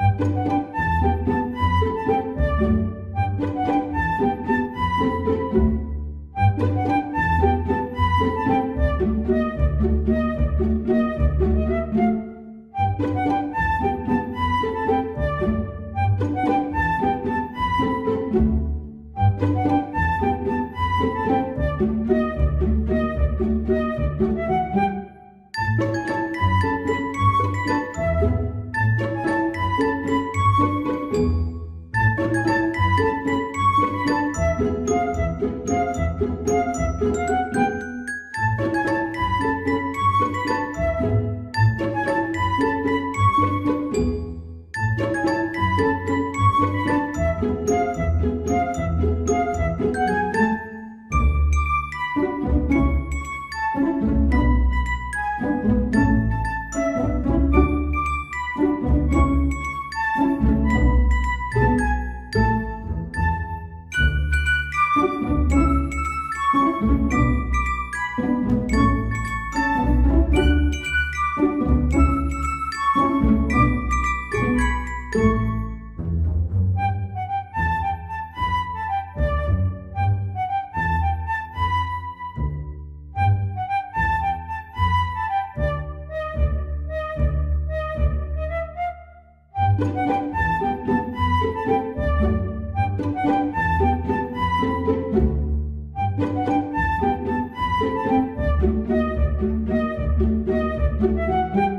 Música Música